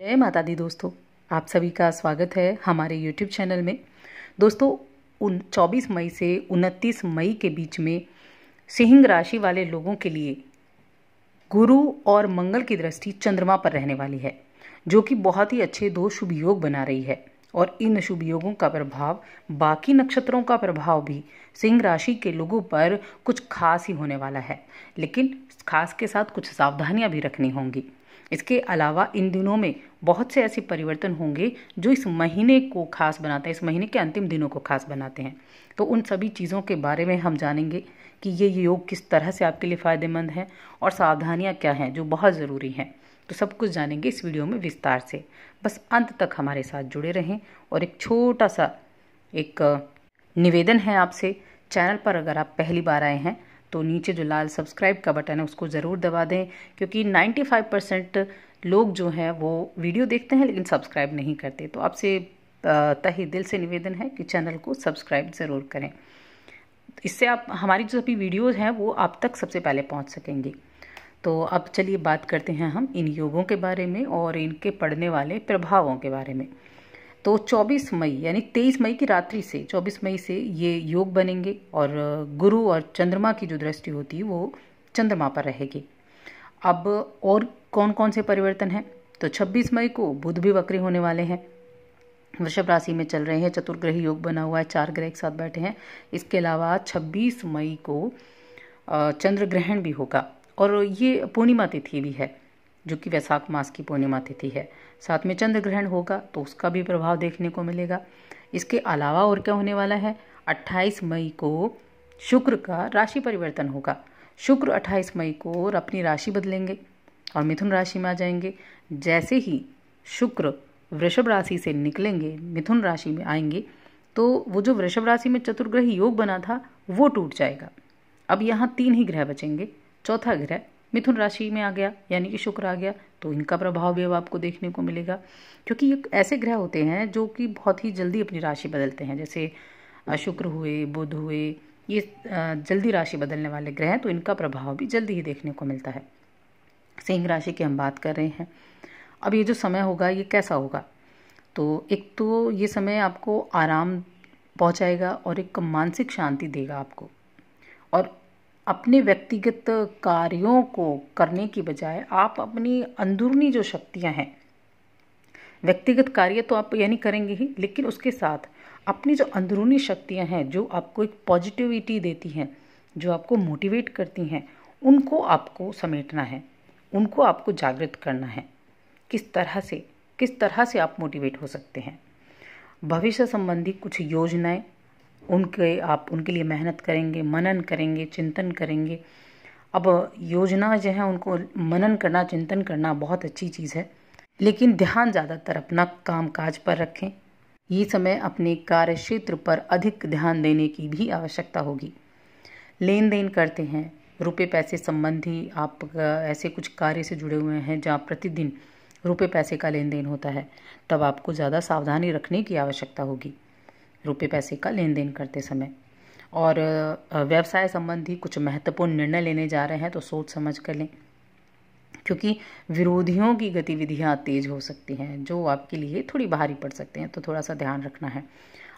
जय माता दी दोस्तों। आप सभी का स्वागत है हमारे YouTube चैनल में। दोस्तों, उन 24 मई से 29 मई के बीच में सिंह राशि वाले लोगों के लिए गुरु और मंगल की दृष्टि चंद्रमा पर रहने वाली है, जो कि बहुत ही अच्छे दो शुभ योग बना रही है और इन शुभ योगों का प्रभाव, बाकी नक्षत्रों का प्रभाव भी सिंह राशि के लोगों पर कुछ खास ही होने वाला है। लेकिन खास के साथ कुछ सावधानियाँ भी रखनी होंगी। इसके अलावा इन दिनों में बहुत से ऐसे परिवर्तन होंगे जो इस महीने को खास बनाते हैं, इस महीने के अंतिम दिनों को खास बनाते हैं। तो उन सभी चीज़ों के बारे में हम जानेंगे कि ये योग किस तरह से आपके लिए फ़ायदेमंद है और सावधानियाँ क्या हैं, जो बहुत ज़रूरी हैं। तो सब कुछ जानेंगे इस वीडियो में विस्तार से। बस अंत तक हमारे साथ जुड़े रहें और एक छोटा सा एक निवेदन है आपसे। चैनल पर अगर आप पहली बार आए हैं तो नीचे जो लाल सब्सक्राइब का बटन है, उसको ज़रूर दबा दें, क्योंकि 95 परसेंट लोग जो हैं, वो वीडियो देखते हैं, लेकिन सब्सक्राइब नहीं करते। तो आपसे तही दिल से निवेदन है कि चैनल को सब्सक्राइब ज़रूर करें। इससे आप, हमारी जो सभी वीडियोज़ हैं, वो आप तक सबसे पहले पहुँच सकेंगी। तो अब चलिए बात करते हैं हम इन योगों के बारे में और इनके पढ़ने वाले प्रभावों के बारे में। तो 24 मई, यानी 23 मई की रात्रि से 24 मई से ये योग बनेंगे और गुरु और चंद्रमा की जो दृष्टि होती है वो चंद्रमा पर रहेगी। अब और कौन कौन से परिवर्तन हैं? तो 26 मई को बुध भी वक्री होने वाले हैं। वृषभ राशि में चल रहे हैं, चतुर्ग्रही योग बना हुआ है, चार ग्रह एक साथ बैठे हैं। इसके अलावा 26 मई को चंद्र ग्रहण भी होगा। और ये पूर्णिमा तिथि भी है। जो कि वैशाख मास की पूर्णिमा तिथि है। साथ में चंद्र ग्रहण होगा तो उसका भी प्रभाव देखने को मिलेगा। इसके अलावा और क्या होने वाला है? 28 मई को शुक्र का राशि परिवर्तन होगा। शुक्र 28 मई को और अपनी राशि बदलेंगे और मिथुन राशि में आ जाएँगे। जैसे ही शुक्र वृषभ राशि से निकलेंगे, मिथुन राशि में आएँगे तो वो जो वृषभ राशि में चतुर्ग्रह योग बना था, वो टूट जाएगा। अब यहाँ तीन ही ग्रह बचेंगे। चौथा ग्रह मिथुन राशि में आ गया, यानी कि शुक्र आ गया तो इनका प्रभाव भी अब आपको देखने को मिलेगा। क्योंकि ये ऐसे ग्रह होते हैं जो कि बहुत ही जल्दी अपनी राशि बदलते हैं, जैसे शुक्र हुए, बुध हुए, ये जल्दी राशि बदलने वाले ग्रह हैं तो इनका प्रभाव भी जल्दी ही देखने को मिलता है। सिंह राशि की हम बात कर रहे हैं। अब ये जो समय होगा, ये कैसा होगा? तो एक तो ये समय आपको आराम पहुंचाएगा और एक मानसिक शांति देगा आपको। और अपने व्यक्तिगत कार्यों को करने की बजाय आप अपनी अंदरूनी जो शक्तियाँ हैं, व्यक्तिगत कार्य तो आप यानी करेंगे ही, लेकिन उसके साथ अपनी जो अंदरूनी शक्तियाँ हैं, जो आपको एक पॉजिटिविटी देती हैं, जो आपको मोटिवेट करती हैं, उनको आपको समेटना है, उनको आपको जागृत करना है। किस तरह से, किस तरह से आप मोटिवेट हो सकते हैं? भविष्य संबंधी कुछ योजनाएँ उनके, आप उनके लिए मेहनत करेंगे, मनन करेंगे, चिंतन करेंगे। अब योजना जो है, उनको मनन करना, चिंतन करना बहुत अच्छी चीज़ है। लेकिन ध्यान ज़्यादातर अपना काम काज पर रखें। ये समय अपने कार्य क्षेत्र पर अधिक ध्यान देने की भी आवश्यकता होगी। लेन देन करते हैं। रुपए पैसे संबंधी आप ऐसे कुछ कार्य से जुड़े हुए हैं, जहाँ प्रतिदिन रुपए पैसे का लेन देन होता है, तब आपको ज़्यादा सावधानी रखने की आवश्यकता होगी। रुपए पैसे का लेन देन करते समय। और व्यवसाय संबंधी कुछ महत्वपूर्ण निर्णय लेने जा रहे हैं तो सोच समझ कर लें। क्योंकि विरोधियों की गतिविधियाँ तेज हो सकती हैं, जो आपके लिए थोड़ी भारी पड़ सकते हैं तो थोड़ा सा ध्यान रखना है।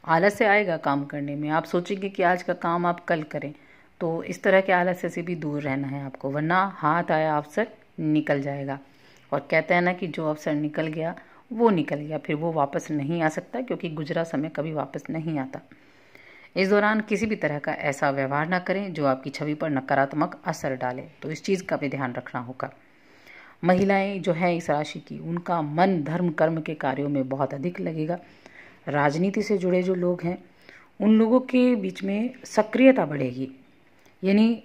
आलस्य आएगा काम करने में। आप सोचेंगे कि आज का काम आप कल करें तो इस तरह के आलस्य से भी दूर रहना है आपको, वरना हाथ आया अवसर निकल जाएगा। और कहते हैं ना कि जो अवसर निकल गया वो निकल गया, फिर वो वापस नहीं आ सकता क्योंकि गुजरा समय कभी वापस नहीं आता। इस दौरान किसी भी तरह का ऐसा व्यवहार ना करें जो आपकी छवि पर नकारात्मक असर डाले। तो इस चीज़ का भी ध्यान रखना होगा। महिलाएँ जो है इस राशि की, उनका मन, धर्म, कर्म के कार्यों में बहुत अधिक लगेगा। राजनीति से जुड़े जो लोग हैं, उन लोगों के बीच में सक्रियता बढ़ेगी। यानी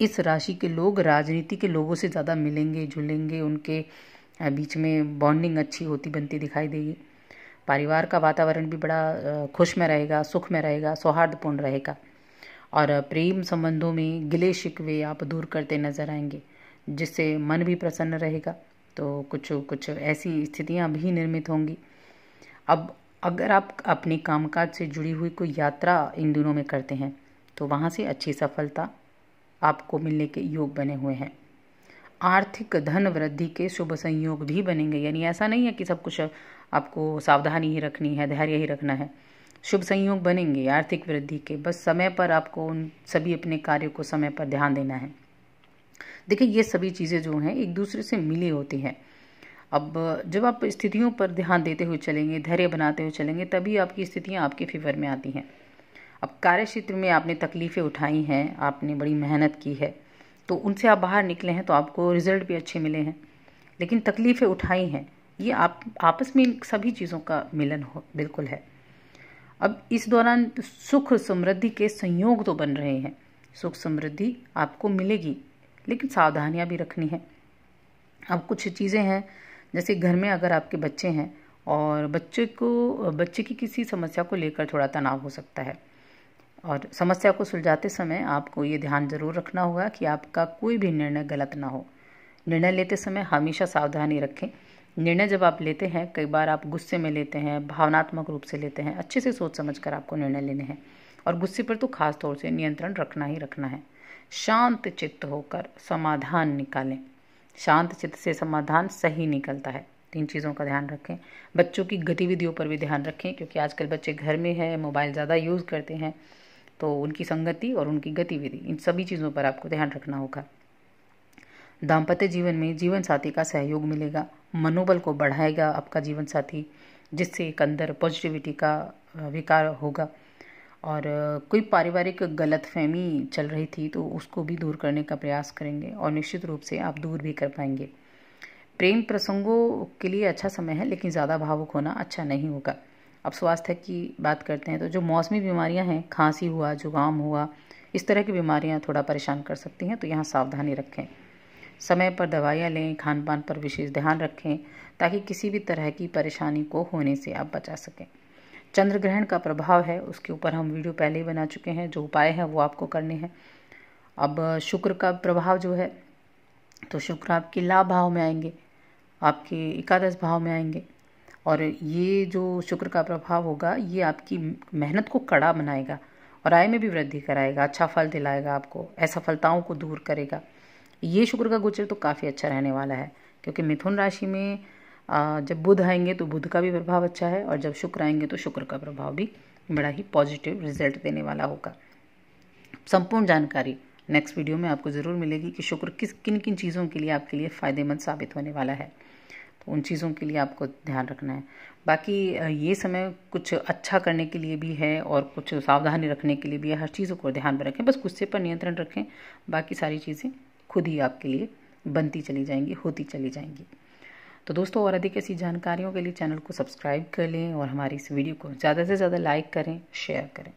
इस राशि के लोग, राजनीति के लोगों से ज़्यादा मिलेंगे, जुलेंगे, उनके बीच में बॉन्डिंग अच्छी होती बनती दिखाई देगी। परिवार का वातावरण भी बड़ा खुश में रहेगा, सुख में रहेगा, सौहार्दपूर्ण रहेगा। और प्रेम संबंधों में गिले शिकवे आप दूर करते नज़र आएँगे, जिससे मन भी प्रसन्न रहेगा। तो कुछ कुछ ऐसी स्थितियाँ भी निर्मित होंगी। अब अगर आप अपने कामकाज से जुड़ी हुई कोई यात्रा इन दिनों में करते हैं तो वहाँ से अच्छी सफलता आपको मिलने के योग बने हुए हैं। आर्थिक धन वृद्धि के शुभ संयोग भी बनेंगे। यानी ऐसा नहीं है कि सब कुछ आपको सावधानी ही रखनी है, धैर्य ही रखना है। शुभ संयोग बनेंगे आर्थिक वृद्धि के। बस समय पर आपको उन सभी अपने कार्यों को समय पर ध्यान देना है। देखिए, ये सभी चीज़ें जो हैं, एक दूसरे से मिली होती हैं। अब जब आप स्थितियों पर ध्यान देते हुए चलेंगे, धैर्य बनाते हुए चलेंगे, तभी आपकी स्थितियाँ आपके फेवर में आती हैं। अब कार्य क्षेत्र में आपने तकलीफ़ें उठाई हैं, आपने बड़ी मेहनत की है तो उनसे आप बाहर निकले हैं तो आपको रिज़ल्ट भी अच्छे मिले हैं। लेकिन तकलीफ़ें उठाई हैं। ये आप, आपस में सभी चीज़ों का मिलन हो, बिल्कुल है। अब इस दौरान सुख समृद्धि के संयोग तो बन रहे हैं। सुख समृद्धि आपको मिलेगी, लेकिन सावधानियाँ भी रखनी है। अब कुछ चीज़ें हैं, जैसे घर में अगर आपके बच्चे हैं और बच्चे को, बच्चे की किसी समस्या को लेकर थोड़ा तनाव हो सकता है। और समस्या को सुलझाते समय आपको ये ध्यान ज़रूर रखना होगा कि आपका कोई भी निर्णय गलत ना हो। निर्णय लेते समय हमेशा सावधानी रखें। निर्णय जब आप लेते हैं, कई बार आप गुस्से में लेते हैं, भावनात्मक रूप से लेते हैं, अच्छे से सोच समझ कर आपको निर्णय लेने हैं। और गुस्से पर तो खास तौर से नियंत्रण रखना ही रखना है। शांत चित्त होकर समाधान निकालें। शांत चित्त से समाधान सही निकलता है। तीन चीज़ों का ध्यान रखें। बच्चों की गतिविधियों पर भी ध्यान रखें, क्योंकि आजकल बच्चे घर में है, मोबाइल ज़्यादा यूज़ करते हैं। तो उनकी संगति और उनकी गतिविधि, इन सभी चीज़ों पर आपको ध्यान रखना होगा। दाम्पत्य जीवन में जीवन साथी का सहयोग मिलेगा, मनोबल को बढ़ाएगा आपका जीवन साथी, जिससे एक अंदर पॉजिटिविटी का विकार होगा। और कोई पारिवारिक गलत फहमी चल रही थी तो उसको भी दूर करने का प्रयास करेंगे और निश्चित रूप से आप दूर भी कर पाएँगे। प्रेम प्रसंगों के लिए अच्छा समय है, लेकिन ज़्यादा भावुक होना अच्छा नहीं होगा। अब स्वास्थ्य की बात करते हैं तो जो मौसमी बीमारियाँ हैं, खांसी हुआ, जुकाम हुआ, इस तरह की बीमारियाँ थोड़ा परेशान कर सकती हैं तो यहाँ सावधानी रखें। समय पर दवाइयाँ लें खान पान पर विशेष ध्यान रखें, ताकि किसी भी तरह की परेशानी को होने से आप बचा सकें। चंद्र ग्रहण का प्रभाव है, उसके ऊपर हम वीडियो पहले ही बना चुके हैं, जो उपाय हैं वो आपको करने हैं। अब शुक्र का प्रभाव जो है तो शुक्र आपके लाभ भाव में आएँगे, आपके एकादश भाव में आएँगे और ये जो शुक्र का प्रभाव होगा, ये आपकी मेहनत को कड़ा बनाएगा और आय में भी वृद्धि कराएगा अच्छा फल दिलाएगा आपको, असफलताओं को दूर करेगा। ये शुक्र का गोचर तो काफ़ी अच्छा रहने वाला है, क्योंकि मिथुन राशि में जब बुध आएँगे तो बुध का भी प्रभाव अच्छा है और जब शुक्र आएँगे तो शुक्र का प्रभाव भी बड़ा ही पॉजिटिव रिज़ल्ट देने वाला होगा। संपूर्ण जानकारी नेक्स्ट वीडियो में आपको ज़रूर मिलेगी कि शुक्र किस किन किन चीज़ों के लिए आपके लिए फ़ायदेमंद साबित होने वाला है। उन चीज़ों के लिए आपको ध्यान रखना है। बाकी ये समय कुछ अच्छा करने के लिए भी है और कुछ सावधानी रखने के लिए भी है। हर चीज़ों को ध्यान में रखें। बस गुस्से पर नियंत्रण रखें। बाकी सारी चीज़ें खुद ही आपके लिए बनती चली जाएँगी, होती चली जाएँगी। तो दोस्तों, और अधिक ऐसी जानकारियों के लिए चैनल को सब्सक्राइब कर लें और हमारी इस वीडियो को ज़्यादा से ज़्यादा लाइक करें, शेयर करें।